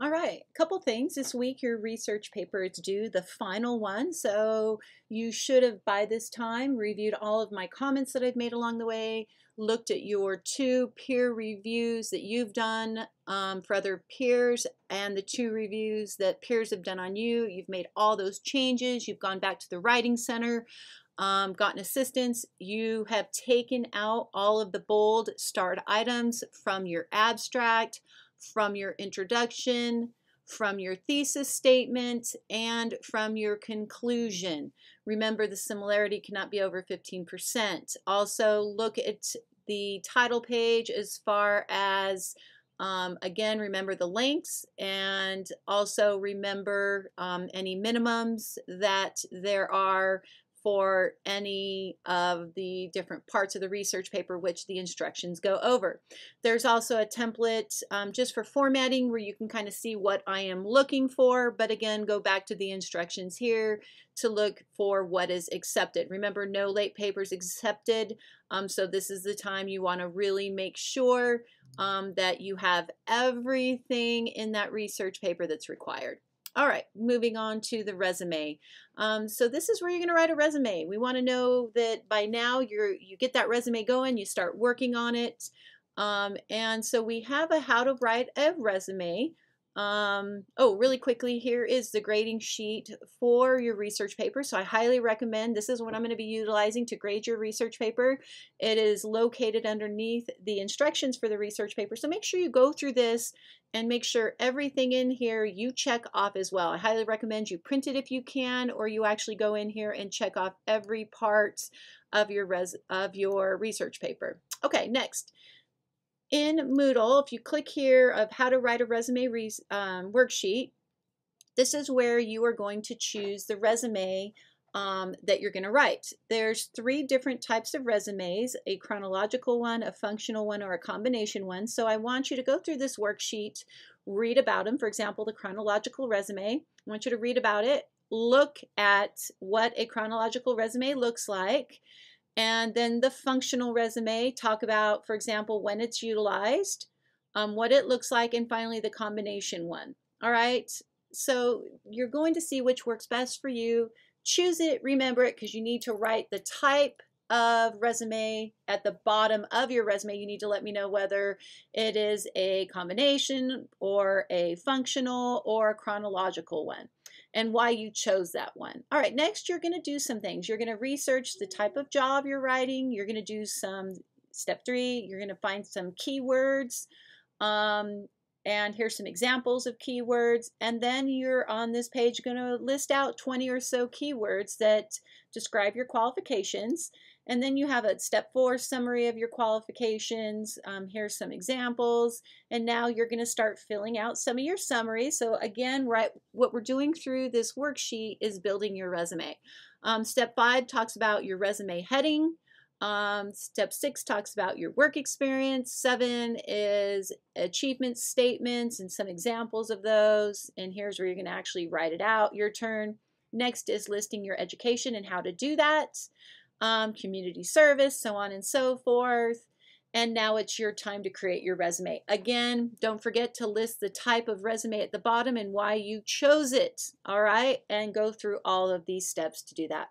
All right, a couple things. This week your research paper is due, the final one, so you should have by this time reviewed all of my comments that I've made along the way, looked at your two peer reviews that you've done um, for other peers and the two reviews that peers have done on you. You've made all those changes. You've gone back to the Writing Center, um, gotten assistance. You have taken out all of the bold starred items from your abstract from your introduction, from your thesis statement, and from your conclusion. Remember the similarity cannot be over 15%. Also look at the title page as far as um, again, remember the links and also remember um, any minimums that there are for any of the different parts of the research paper which the instructions go over. There's also a template um, just for formatting where you can kind of see what I am looking for, but again, go back to the instructions here to look for what is accepted. Remember, no late papers accepted, um, so this is the time you want to really make sure um, that you have everything in that research paper that's required. All right, moving on to the resume. Um, so this is where you're going to write a resume. We want to know that by now you're you get that resume going, you start working on it. Um, and so we have a how to write a resume. Um, oh, really quickly, here is the grading sheet for your research paper. So I highly recommend, this is what I'm going to be utilizing to grade your research paper. It is located underneath the instructions for the research paper. So make sure you go through this and make sure everything in here you check off as well. I highly recommend you print it if you can, or you actually go in here and check off every part of your res of your research paper. Okay, next. In Moodle, if you click here of how to write a resume um, worksheet, this is where you are going to choose the resume um, that you're going to write. There's three different types of resumes, a chronological one, a functional one, or a combination one. So I want you to go through this worksheet, read about them. For example, the chronological resume. I want you to read about it, look at what a chronological resume looks like, and then the functional resume, talk about, for example, when it's utilized, um, what it looks like, and finally the combination one. All right, so you're going to see which works best for you choose it, remember it, because you need to write the type of resume at the bottom of your resume. You need to let me know whether it is a combination or a functional or a chronological one and why you chose that one. All right, next you're going to do some things. You're going to research the type of job you're writing. You're going to do some, step three, you're going to find some keywords um, and here's some examples of keywords and then you're on this page going to list out 20 or so keywords that describe your qualifications and then you have a step four summary of your qualifications um, here's some examples and now you're going to start filling out some of your summary so again right what we're doing through this worksheet is building your resume um, step five talks about your resume heading um, step six talks about your work experience. Seven is achievement statements and some examples of those. And here's where you're going to actually write it out, your turn. Next is listing your education and how to do that, um, community service, so on and so forth. And now it's your time to create your resume. Again, don't forget to list the type of resume at the bottom and why you chose it. All right, and go through all of these steps to do that.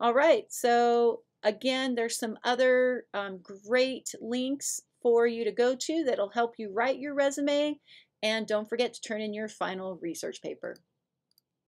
All right, so Again, there's some other um, great links for you to go to that'll help you write your resume. And don't forget to turn in your final research paper.